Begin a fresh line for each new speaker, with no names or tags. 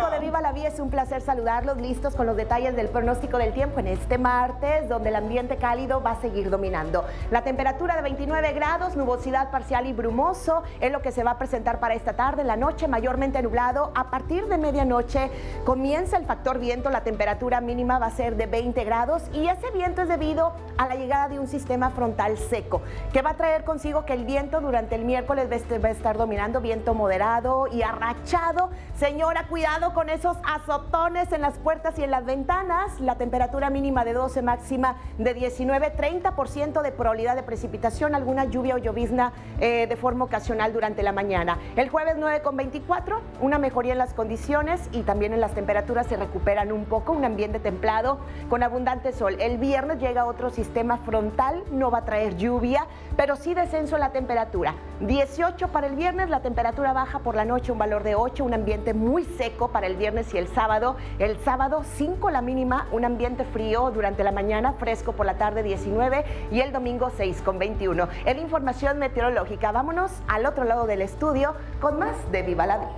público de Viva la Vía, es un placer saludarlos, listos con los detalles del pronóstico del tiempo en este martes, donde el ambiente cálido va a seguir dominando. La temperatura de 29 grados, nubosidad parcial y brumoso es lo que se va a presentar para esta tarde. La noche mayormente nublado. A partir de medianoche comienza el factor viento, la temperatura mínima va a ser de 20 grados y ese viento es debido a la llegada de un sistema frontal seco, que va a traer consigo que el viento durante el miércoles va a estar dominando, viento moderado y arrachado. Señora, cuidado con esos azotones en las puertas y en las ventanas. La temperatura mínima de 12, máxima de 19, 30% de probabilidad de precipitación, alguna lluvia o llovizna eh, de forma ocasional durante la mañana. El jueves 9 con 24, una mejoría en las condiciones y también en las temperaturas se recuperan un poco, un ambiente templado con abundante sol. El viernes llega otro sistema frontal, no va a traer lluvia, pero sí descenso en la temperatura. 18 para el viernes, la temperatura baja por la noche, un valor de 8, un ambiente muy seco el viernes y el sábado. El sábado 5 la mínima, un ambiente frío durante la mañana, fresco por la tarde 19 y el domingo 6 con 21. En información meteorológica, vámonos al otro lado del estudio con más de Viva la Vida.